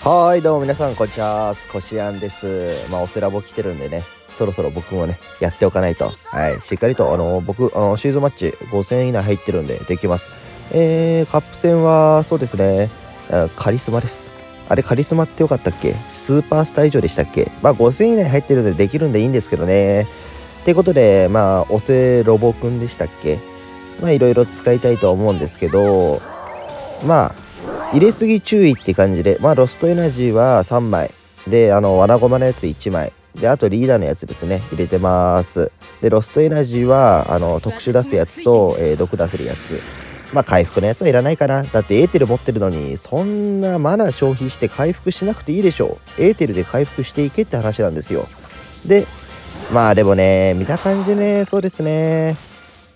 はいどうも皆さんこんにちはこしあんです。まあおせらぼ来てるんでねそろそろ僕もねやっておかないと。はいしっかりとあの僕あのシーズンマッチ5000以内入ってるんでできます。えー、カップ戦はそうですねカリスマです。あれカリスマってよかったっけ？スーパースター以上でしたっけ？まあ5000以内入ってるんでできるんでいいんですけどね。ってことでまあおせロボくんでしたっけ？まあいろいろ使いたいと思うんですけどまあ入れすぎ注意って感じで、まあ、ロストエナジーは3枚。で、あの、わなごまのやつ1枚。で、あとリーダーのやつですね。入れてます。で、ロストエナジーは、あの、特殊出すやつと、えー、毒出せるやつ。まあ、回復のやつはいらないかな。だってエーテル持ってるのに、そんなマナ消費して回復しなくていいでしょう。エーテルで回復していけって話なんですよ。で、まあでもね、見た感じね、そうですね。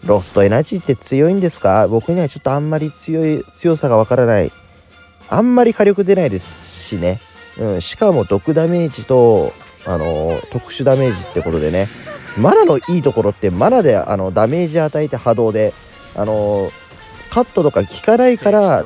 ロストエナジーって強いんですか？僕にはちょっとあんまり強い、強さがわからない。あんまり火力出ないですしね、うん、しかも毒ダメージと、あの、特殊ダメージってことでね。マナのいいところってマナであのダメージ与えて波動で、あの、カットとか効かないから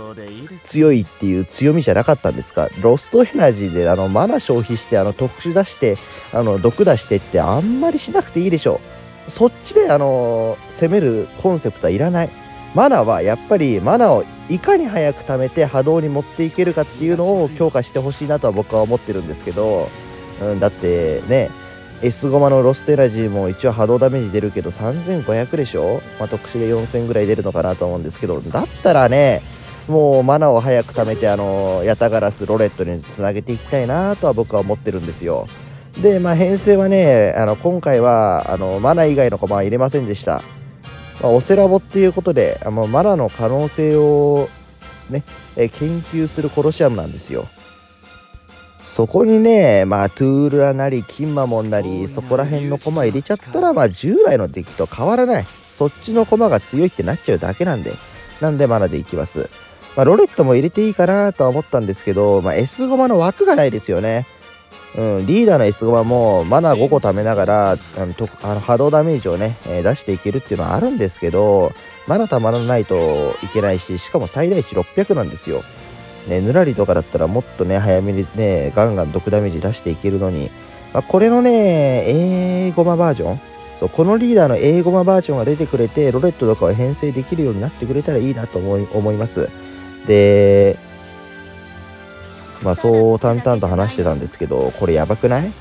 強いっていう強みじゃなかったんですか？ロストエナジーであのマナ消費してあの特殊出してあの毒出してってあんまりしなくていいでしょう。そっちであのー、攻めるコンセプトはいらない。マナはやっぱりマナをいかに早く貯めて波動に持っていけるかっていうのを強化してほしいなとは僕は思ってるんですけど、うん、だってね S ゴマのロストエナジーも一応波動ダメージ出るけど3500でしょ、まあ、特殊で4000ぐらい出るのかなと思うんですけどだったらねもうマナを早く貯めてあのヤタガラスロレットにつなげていきたいなとは僕は思ってるんですよでまあ編成はねあの今回はあのマナ以外の駒は入れませんでしたまあ、オセラボっていうことで、あのマナの可能性をね、え研究するコロシアムなんですよ。そこにね、まあ、トゥールラなり、キンマモンなり、そこら辺の駒入れちゃったら、まあ、従来のデッキと変わらない。そっちの駒が強いってなっちゃうだけなんで。なんで、マナでいきます。まあ、ロレットも入れていいかなとは思ったんですけど、まあ、S ゴマの枠がないですよね。うん、リーダーの S ゴマもマナー5個貯めながらあのとあの波動ダメージをね、えー、出していけるっていうのはあるんですけどマナーたまらないといけないししかも最大値600なんですよ。ね、ぬらりとかだったらもっとね早めにねガンガン毒ダメージ出していけるのに、まあ、これのね A ゴマバージョンそうこのリーダーの A ゴマバージョンが出てくれてロレットとかを編成できるようになってくれたらいいなと思い思いますでまあそう淡々と話してたんですけど、これやばくない？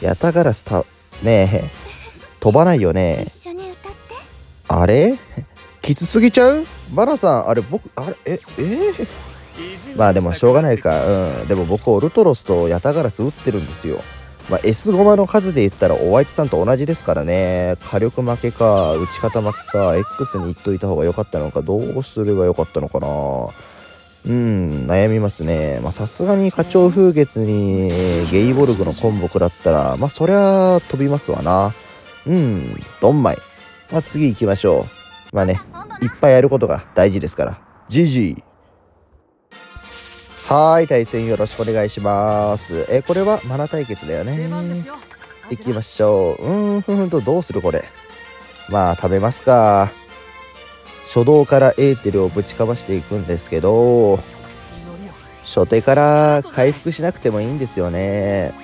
ヤタガラスた、ねえ、飛ばないよね。あれ？きつすぎちゃう？バラさん、あれ僕、あれ、え、え？ー、まあでもしょうがないか。うん。でも僕、オルトロスとヤタガラス打ってるんですよ。まあ、S ゴマの数で言ったらお相手さんと同じですからね。火力負けか、打ち方負けか、X に言っといた方が良かったのか、どうすればよかったのかな。うん、悩みますね。まあ、さすがに花鳥風月にゲイボルグのコンボ食らったら、まあ、そりゃ飛びますわな。うん、ドンマイ。まあ、次行きましょう。まあね、いっぱいやることが大事ですから。ジジー。はーい、対戦よろしくお願いします。え、これはマナ対決だよね。行きましょう。うーん、ふんと、どうするこれ。まあ、食べますか。初動からエーテルをぶちかましていくんですけど初手から回復しなくてもいいんですよね。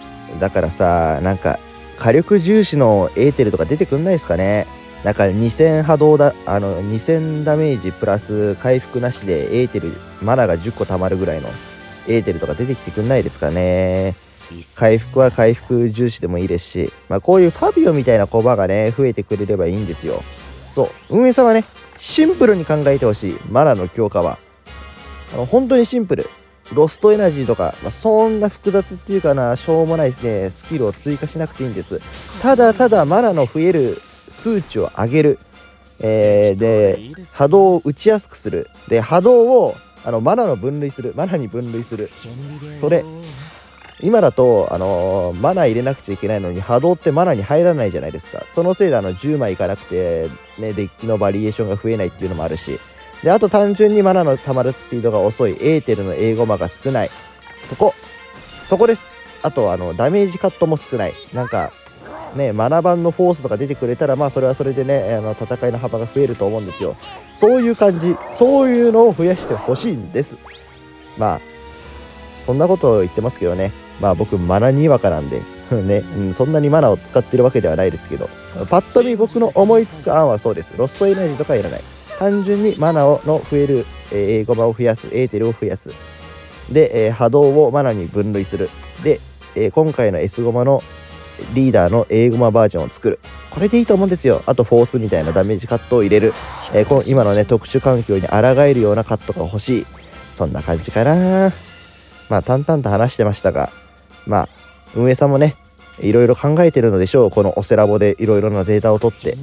だからさなんか火力重視のエーテルとか出てくんないですかね。なんか2000波動だあの2000ダメージプラス回復なしでエーテルマナが10個貯まるぐらいのエーテルとか出てきてくんないですかね。回復は回復重視でもいいですし、まあ、こういうファビオみたいなコバがね増えてくれればいいんですよ。そう。運営さんはねシンプルに考えてほしい。マナの強化は。あの本当にシンプル。ロストエナジーとか、まあ、そんな複雑っていうかなしょうもないです、ね、スキルを追加しなくていいんです。ただただマナの増える数値を上げる、えー、で波動を打ちやすくする。で波動をあのマナの分類する。マナに分類する。それ。今だと、あのー、マナー入れなくちゃいけないのに波動ってマナーに入らないじゃないですか。そのせいであの10枚いかなくて、ね、デッキのバリエーションが増えないっていうのもあるし。であと単純にマナーの溜まるスピードが遅い。エーテルの英語マが少ない。そこ。そこです。あとあのダメージカットも少ない。なんかねマナ版のフォースとか出てくれたらまあそれはそれでねあの戦いの幅が増えると思うんですよ。そういう感じ。そういうのを増やしてほしいんです。まあそんなことを言ってますけどね。まあ僕マナにわかなんで ね、うん、そんなにマナを使ってるわけではないですけどパッと見僕の思いつく案はそうです。ロストエナジーとかいらない。単純にマナをの増える、えー、英語マを増やすエーテルを増やす。で、えー、波動をマナに分類する。で、えー、今回の S ゴマのリーダーの英語マバージョンを作る。これでいいと思うんですよ。あとフォースみたいなダメージカットを入れる、えー、今のね特殊環境に抗えるようなカットが欲しい。そんな感じかな。まあ淡々と話してましたが。まあ運営さんもねいろいろ考えてるのでしょう。このオセラボでいろいろなデータを取って。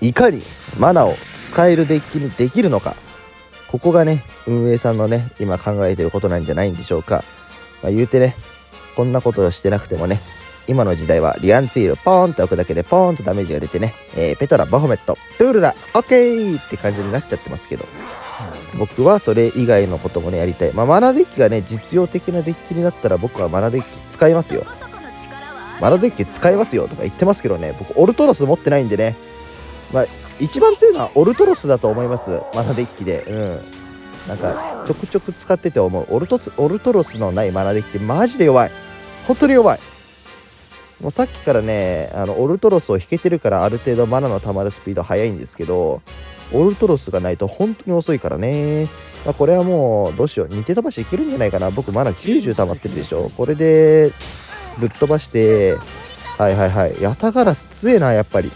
いかにマナを使えるデッキにできるのか。ここがね運営さんのね今考えてることなんじゃないんでしょうか、まあ、言うてねこんなことをしてなくてもね今の時代はリアンツィールポーンって置くだけでポーンとダメージが出てね、えー、ペトラ、バフォメット、トゥールラ、オッケーって感じになっちゃってますけど、僕はそれ以外のこともね、やりたい。まあ、マナデッキがね、実用的なデッキになったら僕はマナデッキ使いますよ。マナデッキ使いますよとか言ってますけどね、僕、オルトロス持ってないんでね、まあ、一番強いのはオルトロスだと思います。マナデッキで。うん。なんか、ちょくちょく使ってて思う。オルトオルトロスのないマナデッキ、マジで弱い。本当に弱い。もうさっきからね、あの、オルトロスを引けてるからある程度マナの溜まるスピード速いんですけど、オルトロスがないと本当に遅いからね。まあ、これはもう、どうしよう。2手飛ばしいけるんじゃないかな。僕まだ90溜まってるでしょ。これで、ぶっ飛ばして、はいはいはい。ヤタガラス強えな、やっぱり。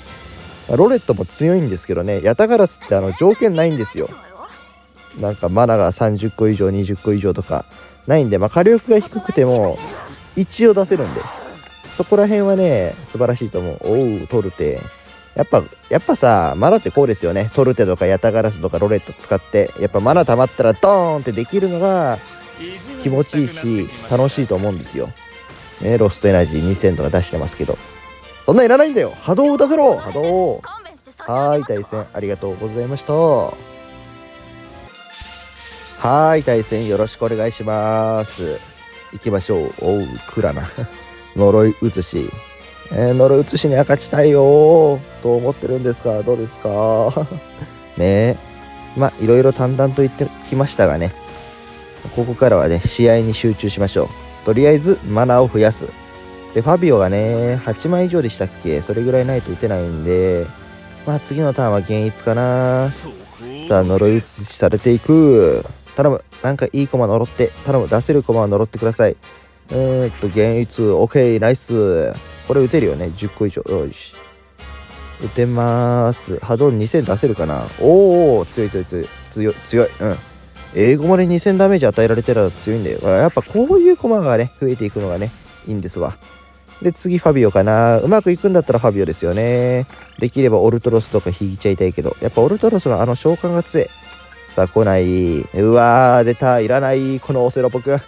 ロレットも強いんですけどね、ヤタガラスってあの条件ないんですよ。なんかマナが30個以上、20個以上とかないんで、まあ、火力が低くても一応出せるんで。そこら辺はね、素晴らしいと思う。おう、トルテ。やっぱ、やっぱさ、マナってこうですよね。トルテとかヤタガラスとかロレット使って、やっぱマナ溜まったらドーンってできるのが気持ちいいし、楽しいと思うんですよ。ね、ロストエナジー2000とか出してますけど。そんないらないんだよ波動を出せろ波動はい、対戦ありがとうございました。はい、対戦よろしくお願いします。行きましょう。おう、クラナ。呪い移し。えー、呪い移しに赤ちたいよと思ってるんですが、どうですか？ねえ。まあ、いろいろ淡々と言ってきましたがね。ここからはね、試合に集中しましょう。とりあえず、マナーを増やす。で、ファビオがね、8枚以上でしたっけ？それぐらいないと打てないんで、まあ、次のターンは現逸かな。さあ、呪い移しされていく。頼む。なんかいい駒呪って。頼む。出せる駒は呪ってください。えー、っと、現逸。OK、ナイス。これ打てるよね。10個以上。よし。打てます。波動2000出せるかな？おお強い強い強い。強い、強い。うん。英語まで2000ダメージ与えられてたら強いんだよ。やっぱこういう駒がね、増えていくのがね、いいんですわ。で、次ファビオかな。うまくいくんだったらファビオですよね。できればオルトロスとか引いちゃいたいけど、やっぱオルトロスのあの召喚が強い。さあ、来ない。うわー、出た。いらない。このオセロボくん。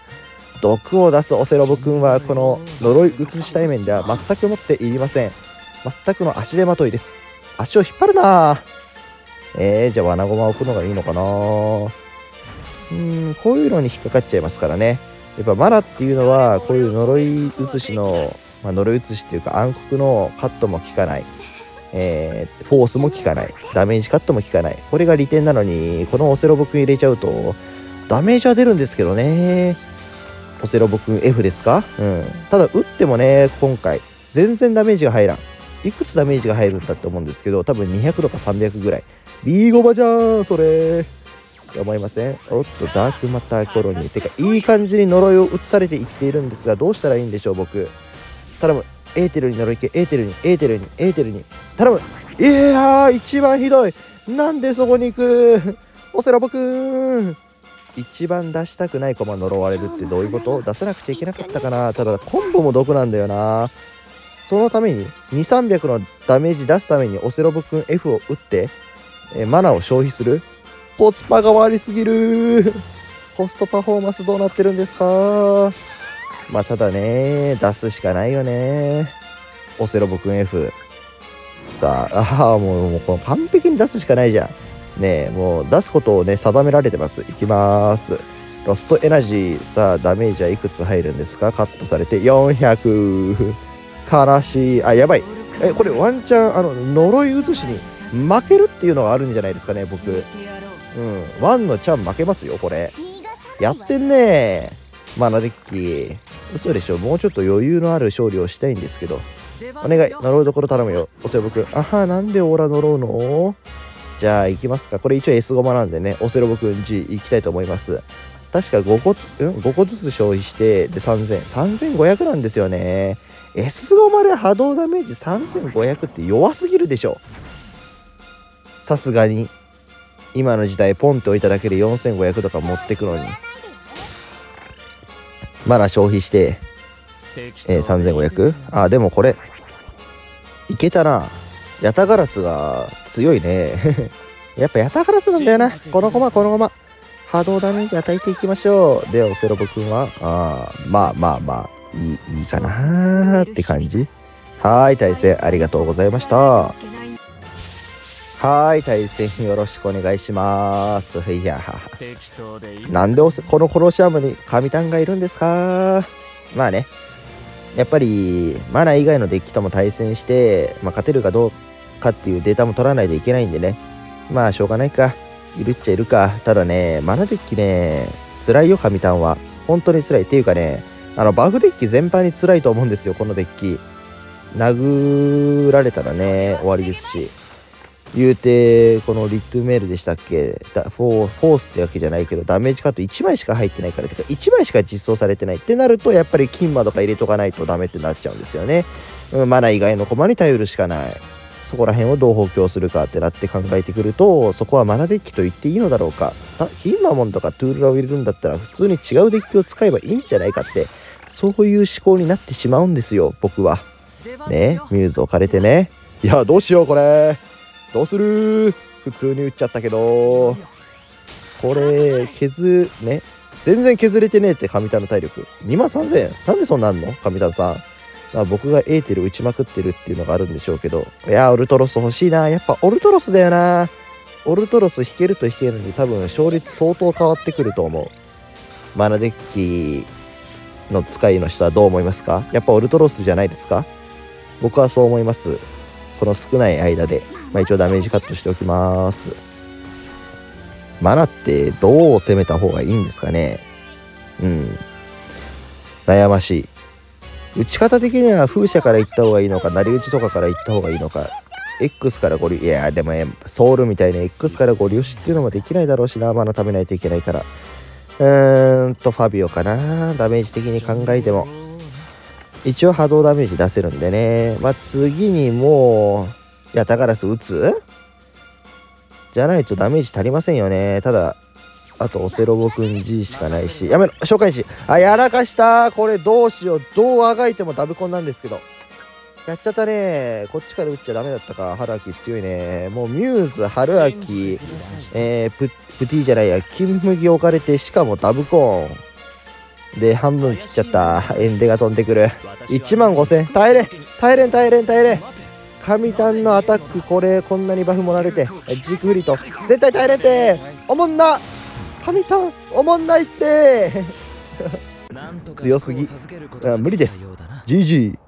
毒を出すオセロボくんは、この呪い移したい面では全くもっていりません。全くの足手まといです。足を引っ張るなえー、じゃあ、罠ゴマ置くのがいいのかなうん、こういうのに引っかかっちゃいますからね。やっぱマナっていうのは、こういう呪い移しの、まあ、呪い移しっていうか暗黒のカットも効かない。えー、フォースも効かない。ダメージカットも効かない。これが利点なのに、このオセロボくん入れちゃうと、ダメージは出るんですけどね。オセロボくん F ですか？うん。ただ、打ってもね、今回、全然ダメージが入らん。いくつダメージが入るんだって思うんですけど、多分200とか300ぐらい。ビーゴバじゃん、それ。って思いませんおっと、ダークマターコロニー。てか、いい感じに呪いを移されていっているんですが、どうしたらいいんでしょう、僕。頼む。エーテルに呪いけ、エーテルに、エーテルに、エーテルに。頼む。いやー、一番ひどい。なんでそこに行く？オセラボくん。一番出したくない駒呪われるってどういうこと？出さなくちゃいけなかったかな？ただ、コンボも毒なんだよな。そのために、2、300のダメージ出すためにオセロボくん F を打って、えマナを消費するコスパが悪すぎるコストパフォーマンスどうなってるんですか？まあただね、出すしかないよね。オセロボくん F。さあ、ああ、もうもうこの完璧に出すしかないじゃん。ねえ、もう出すことをね、定められてます。いきます。ロストエナジー、さあ、ダメージはいくつ入るんですか？カットされて400。悲しい。あ、やばい。え、これワンチャン、あの、呪い移しに負けるっていうのがあるんじゃないですかね、僕。うん。ワンのちゃん負けますよ、これ。やってんねマナデッキ嘘でしょもうちょっと余裕のある勝利をしたいんですけどお願い呪うところ頼むよおセロ僕あはなんでオーラ呪うの？じゃあ行きますか。これ一応 S ゴマなんでねオセロボくん G 行きたいと思います。確か5個,、うん、5個ずつ消費してで3000 3500なんですよね。S ゴマで波動ダメージ3500って弱すぎるでしょ。さすがに。今の時代ポンって置いただけで4500とか持ってくのに。まだ消費して、えー、3500? あでもこれいけたなヤタガラスが強いね。やっぱヤタガラスなんだよな。この駒この駒。波動ダメージ与えていきましょう。でオセロボくんはあまあまあまあいいいいかなーって感じ。はい対戦ありがとうございました。はい対戦よろしくお願いします。いや。なんでこのコロシアムに神タンがいるんですか？まあね。やっぱりマナ以外のデッキとも対戦して、まあ、勝てるかどうかかっていうデータも取らないといけないんでね。まあしょうがないか。いるっちゃいるか。ただねマナデッキね辛いよ神タンは。本当に辛いっていうかねあのバフデッキ全般に辛いと思うんですよこのデッキ。殴られたらね終わりですし。言うてこのリットメールでしたっけ？フォーフォースってわけじゃないけどダメージカット1枚しか入ってないからてか1枚しか実装されてない。ってなるとやっぱり金馬とか入れとかないとダメってなっちゃうんですよね、うん、マナ以外の駒に頼るしかない。そこら辺をどう補強するかってなって考えてくるとそこはマナデッキと言っていいのだろうか。ヒンマモンとかトゥールラを入れるんだったら普通に違うデッキを使えばいいんじゃないかってそういう思考になってしまうんですよ僕は。ねミューズを借りてね。いやどうしようこれ。どうする？普通に打っちゃったけど。これ削ね。全然削れてねえって上田の体力。2万3000円。なんでそんなんの？上田さん。まあ、僕がエーテル打ちまくってるっていうのがあるんでしょうけどいやオルトロス欲しいな。やっぱオルトロスだよな。オルトロス引けると引けるのに多分勝率相当変わってくると思う。マナデッキの使いの人はどう思いますか？やっぱオルトロスじゃないですか？僕はそう思います。この少ない間で。まあ、一応ダメージカットしておきます。マナってどう攻めた方がいいんですかね？うん。悩ましい。打ち方的には風車から行った方がいいのか、成り打ちとかから行った方がいいのか、X からゴリ、いや、でも、ソウルみたいに X からゴリ押しっていうのもできないだろうしな、マナ食べないといけないから。うーんと、ファビオかな。ダメージ的に考えても。一応波動ダメージ出せるんでね。まあ、次にもう、ヤタガラス撃つ？じゃないとダメージ足りませんよね。ただ、あとオセロボくん G しかないし。やめろ紹介しあ、やらかしたこれどうしよう。どうあがいてもダブコンなんですけど。やっちゃったねこっちから打っちゃダメだったか。春秋強いね。もうミューズ、春秋、えー、ププティじゃないや。金麦置かれて、しかもダブコン。で、半分切っちゃった。エンデが飛んでくる。1万5000。耐えれ耐えれん耐えれん耐えれん神ンのアタックこれこんなにバフもられてジークフリート絶対耐えれておもんな神ンおもんないって。強すぎ。無理です。GG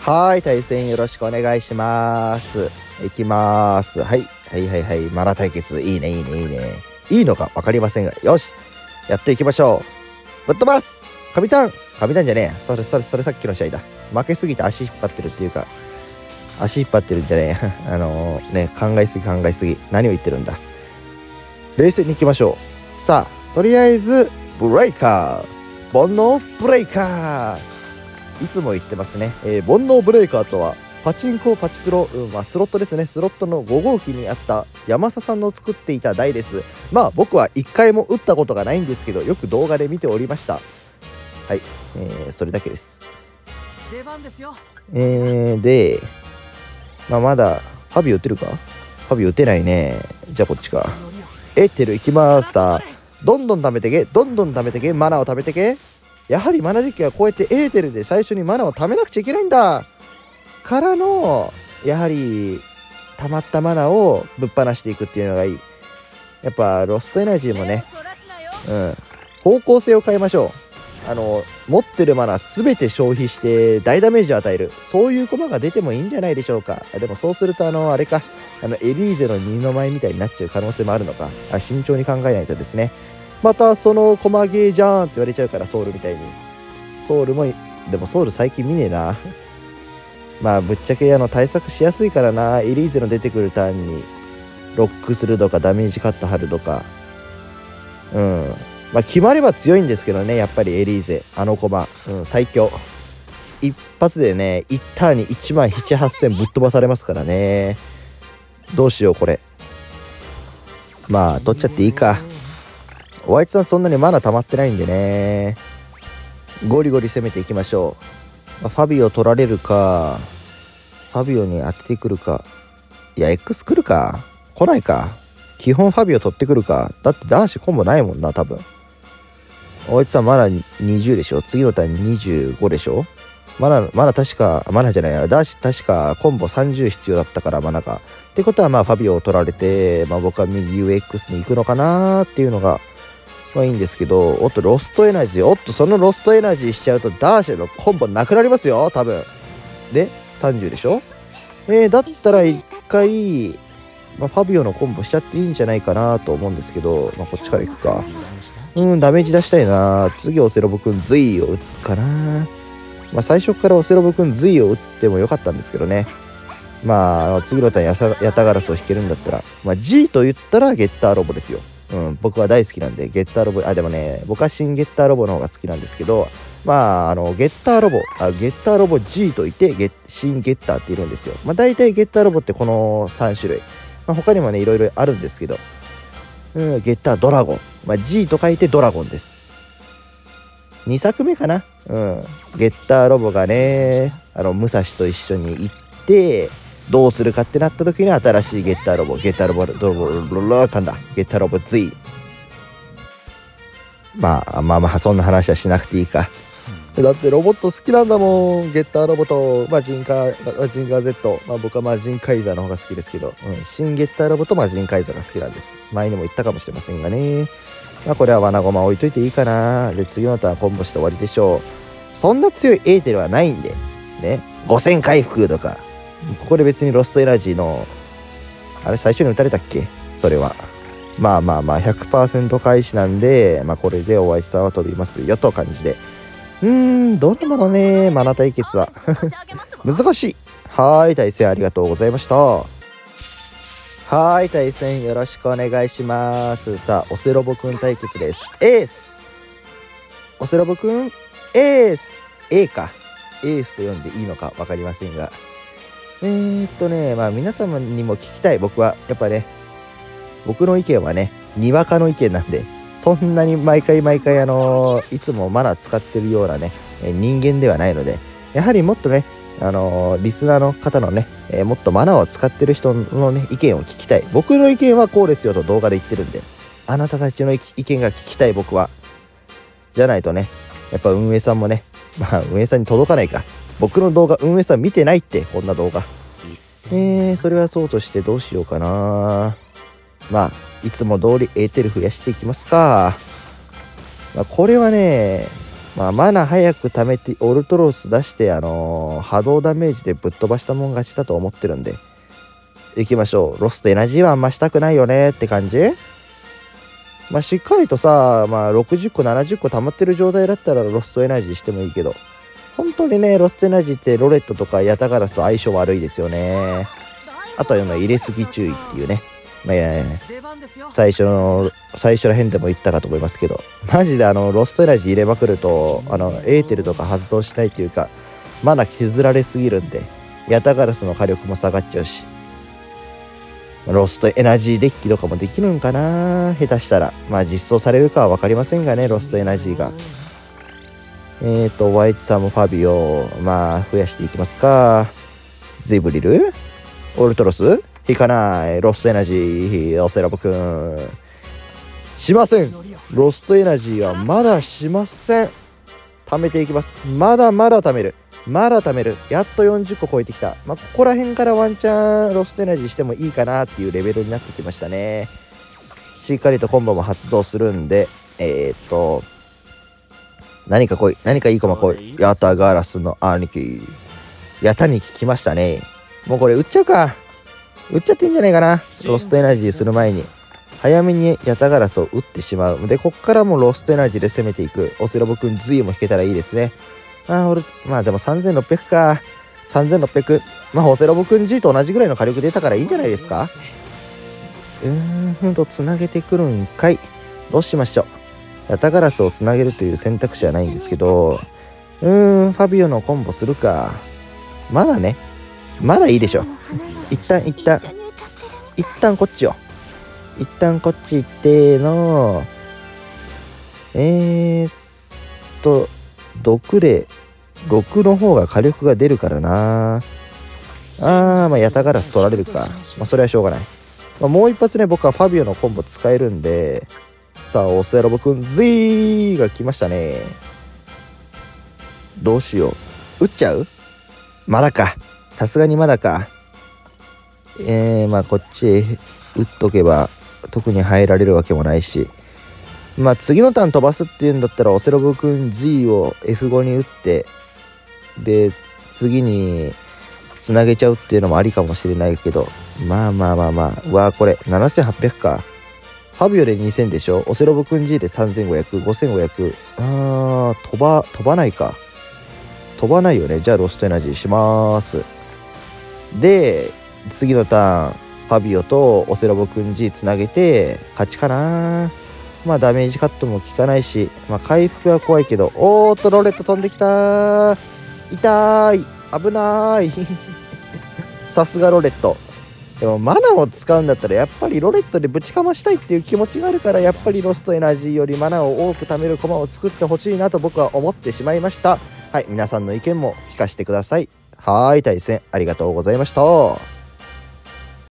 はい対戦よろしくお願いします。いきます。はい。はいはいはい。マラ対決。いいねいいねいいね。いいのか分かりませんが。よし。やっていきましょう。ぶっ飛ばす。神ン。神ンじゃねえそれそれそれさっきの試合だ。負けすぎて足引っ張ってるっていうか、足引っ張ってるんじゃねえ。あのー、ね、考えすぎ考えすぎ。何を言ってるんだ。冷静に行きましょう。さあ、とりあえず、ブレイカー。煩悩ブレイカー。いつも言ってますね。えー、煩悩ブレイカーとは、パチンコパチスロ、うんまあ、スロットですね。スロットの5号機にあった山佐さんの作っていた台です。まあ僕は1回も打ったことがないんですけど、よく動画で見ておりました。はい、えー、それだけです。出番ですよえー、で、まあ、まだファビ打てるか？ファビ打てないねじゃあこっちかエーテル行きますさ。どんどん貯めてけ。どんどん貯めてけ。マナを貯めてけ。やはりマナ時期はこうやってエーテルで最初にマナを貯めなくちゃいけないんだ。からのやはり溜まったマナをぶっ放していくっていうのがいい。やっぱロストエナジーもね。うん。方向性を変えましょう。あの持ってるマナ全て消費して大ダメージを与える。そういう駒が出てもいいんじゃないでしょうか。でもそうするとあのあれか。あのエリーゼの二の舞みたいになっちゃう可能性もあるのか。あ慎重に考えないとですね。またその駒ゲーじゃんって言われちゃうからソウルみたいに。ソウルもでもソウル最近見ねえな。まあぶっちゃけあの対策しやすいからな。エリーゼの出てくるターンにロックするとかダメージカット貼るとか。うん。まあ決まれば強いんですけどねやっぱりエリーゼ。あの駒、うん、最強。一発でね1ターンに1万78000ぶっ飛ばされますからね。どうしようこれ。まあ取っちゃっていいか。おあいつさんそんなにマナ溜まってないんでね。ゴリゴリ攻めていきましょう、まあ、ファビオ取られるかファビオに当ててくるか。いや X 来るか。来ないか。基本ファビオ取ってくるか。だって男子コンボないもんな多分。おあいつさんまだ20でしょ。次のターン25でしょ。まだ、まだ確か、まだじゃないや、ダーシ確かコンボ30必要だったから、まだか。ってことは、まあ、ファビオを取られて、まあ、僕は右上 X に行くのかなーっていうのが、まあいいんですけど、おっと、ロストエナジー、おっと、そのロストエナジーしちゃうと、ダーシェのコンボなくなりますよ、多分。で、30でしょ？えー、だったら一回、まあ、ファビオのコンボしちゃっていいんじゃないかなと思うんですけど、まあ、こっちから行くか。うん、ダメージ出したいな次、オセロボくん、ズイを打つかなまあ、最初からオセロボくん、ズイを打つってもよかったんですけどね。まあ、次のターンヤタガラスを引けるんだったら、まあ、G と言ったらゲッターロボですよ。うん、僕は大好きなんで、ゲッターロボ、あ、でもね、僕は新ゲッターロボの方が好きなんですけど、まあ、あの、ゲッターロボ、あゲッターロボ G といて、ゲ新ゲッターっているんですよ。まあ、大体ゲッターロボってこの3種類。まあ、他にもね、いろいろあるんですけど、うん、ゲッタードラゴン。まあ、G と書いてドラゴンです。2作目かなうん。ゲッターロボがね、あの、武蔵と一緒に行って、どうするかってなった時に新しいゲッターロボ、ゲッターロボ、ロボ、ロロかんだ、ゲッターロボ Z。まあ、まあまあ、そんな話はしなくていいか。だってロボット好きなんだもん。ゲッターロボと、マジンカー、マジンカー Z。まあ僕はマジンカイザーの方が好きですけど、うん、新ゲッターロボとマジンカイザーが好きなんです。前にも言ったかもしれませんがね。まあこれは罠ゴマ置いといていいかな。で、次のターンコンボして終わりでしょう。そんな強いエーテルはないんで、ね。5000回復とか、ここで別にロストエナジーの、あれ最初に撃たれたっけ？それは。まあまあまあ100%開始なんで、まあこれでお会いさんは飛びますよと感じで。うーん、どうなんだろうね、マナ対決は。難しい。はーい、対戦ありがとうございました。はい、対戦よろしくお願いします。さあ、オセロボくん対決です。エースオセロボくんエース !A か。エースと読んでいいのか分かりませんが。えー、っとね、まあ皆様にも聞きたい、僕は。やっぱね、僕の意見はね、にわかの意見なんで、そんなに毎回毎回、あの、いつもマナー使ってるようなね、人間ではないので、やはりもっとね、あの、リスナーの方のね、え、もっとマナーを使ってる人のね、意見を聞きたい。僕の意見はこうですよと動画で言ってるんで、あなたたちの意見が聞きたい僕は。じゃないとね、やっぱ運営さんもね、まあ運営さんに届かないか。僕の動画運営さん見てないってこんな動画。えー、それはそうとしてどうしようかな。まあいつも通りエーテル増やしていきますか。まあ、これはねまあ、マナ早く貯めてオルトロス出してあのー、波動ダメージでぶっ飛ばしたもん勝ちだと思ってるんで行きましょう。ロストエナジーはあんましたくないよねって感じ？まあしっかりとさまあ60個70個溜まってる状態だったらロストエナジーしてもいいけど本当にね、ロストエナジーってロレットとかヤタガラスと相性悪いですよね。あとは入れすぎ注意っていうね。まあ、いやいや最初の、最初ら辺でも言ったかと思いますけど、マジであの、ロストエナジー入れまくると、あの、エーテルとか発動しないっていうか、マナ削られすぎるんで、ヤタガラスの火力も下がっちゃうし、ロストエナジーデッキとかもできるんかな下手したら。まあ実装されるかは分かりませんがね、ロストエナジーが。えっ、ー、と、ワイツサムファビオ、まあ、増やしていきますか。ゼブリル？オルトロス？引かない。ロストエナジー、オセラボくん。しません。ロストエナジーはまだしません。貯めていきます。まだまだ貯める。まだ貯める。やっと40個超えてきた。まあ、ここら辺からワンチャンロストエナジーしてもいいかなっていうレベルになってきましたね。しっかりとコンボも発動するんで、えっ、と、何か来い。何かいい駒来い。ヤタガラスの兄貴。ヤタに聞きましたね。もうこれ売っちゃうか。売っちゃってんじゃねえかな。ロストエナジーする前に。早めにヤタガラスを打ってしまう。で、こっからもロストエナジーで攻めていく。オセロボくん Z も引けたらいいですね。あ、俺、まあでも3600か。3600。まあ、オセロボくん G と同じぐらいの火力出たからいいんじゃないですか？うーんと、つなげてくるんかい。どうしましょう。ヤタガラスをつなげるという選択肢はないんですけど、うーん、ファビオのコンボするか。まだね。まだいいでしょ。一旦、一旦、一旦こっちよ。一旦こっち行っての、えー、っと、毒で、6の方が火力が出るからな。あー、まあ、ヤタガラス取られるか。まあ、それはしょうがない。まあ、もう一発ね、僕はファビオのコンボ使えるんで、さあ、オスエロボくん、ズイーが来ましたね。どうしよう。撃っちゃう？まだか。さすがにまだか。えー、まあこっちへ打っとけば特に入られるわけもないし。まあ次のターン飛ばすっていうんだったらオセロブくん G を F5 に打って、で、次につなげちゃうっていうのもありかもしれないけど、まあまあまあまあ、うわあこれ7800か。ファビオで2000でしょ？オセロブくん G で3500、5500。あー、飛ば、飛ばないか。飛ばないよね。じゃあロストエナジーします。で、次のターン、ファビオとオセロボくん G つなげて、勝ちかなまあダメージカットも効かないし、まあ回復は怖いけど、おーっとローレット飛んできた痛い危ない さすがロレット。でもマナを使うんだったらやっぱりロレットでぶちかましたいっていう気持ちがあるからやっぱりロストエナジーよりマナを多く貯める駒を作ってほしいなと僕は思ってしまいました。はい、皆さんの意見も聞かせてください。はい、対戦ありがとうございました。